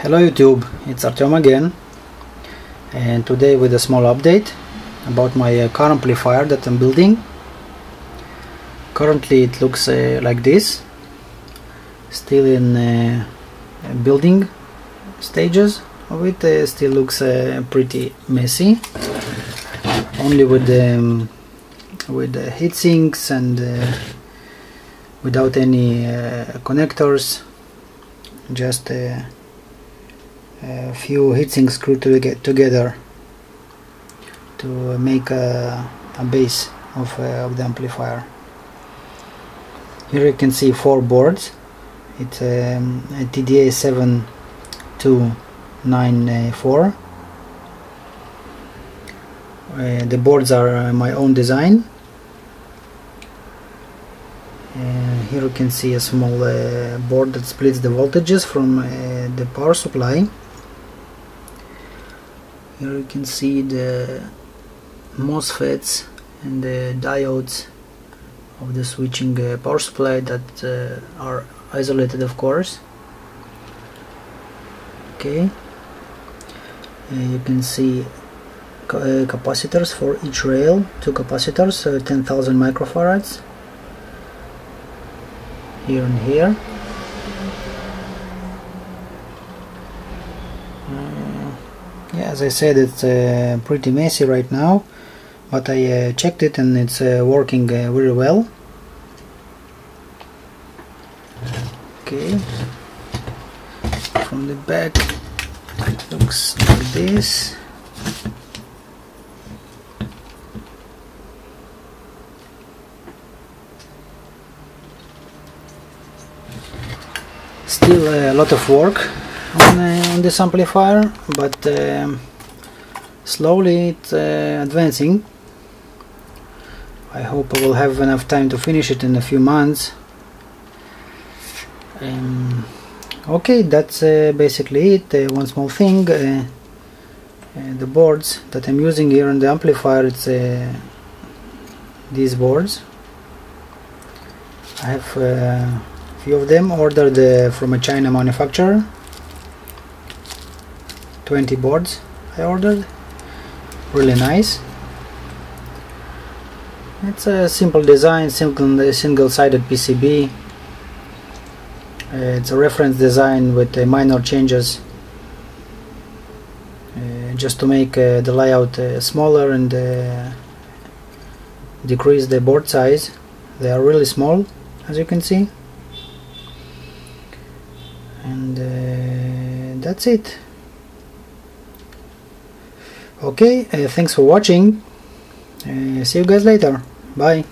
Hello YouTube, it's Artiom again. And today with a small update about my uh, car amplifier that I'm building. Currently it looks uh, like this, still in uh, building stages of it, uh, still looks uh, pretty messy, only with the, um, with the heat sinks and uh, without any connectors, just a few heatsinks screwed to get together to make a, a base of, uh, of the amplifier. Here you can see four boards. It's um, a TDA 7294. Uh, the boards are uh, my own design. Uh, here you can see a small uh, board that splits the voltages from uh, the power supply here you can see the MOSFETs and the diodes of the switching uh, power supply that uh, are isolated of course. Okay. Uh, you can see ca uh, capacitors for each rail two capacitors uh, 10,000 microfarads here and here. Yeah as I said it's uh, pretty messy right now but I uh, checked it and it's uh, working uh, very well. Okay. From the back it looks like this. Still a lot of work on, uh, on this amplifier but um, slowly it's uh, advancing. I hope I will have enough time to finish it in a few months. Um, okay that's uh, basically it. Uh, one small thing uh, uh, the boards that I'm using here on the amplifier it's these boards. I have a few of them ordered from a China manufacturer 20 boards I ordered. Really nice. It's a simple design single single-sided PCB uh, it's a reference design with uh, minor changes. Uh, just to make uh, the layout uh, smaller and decrease the board size. They are really small as you can see. And that's it okay uh, thanks for watching. Uh, see you guys later. Bye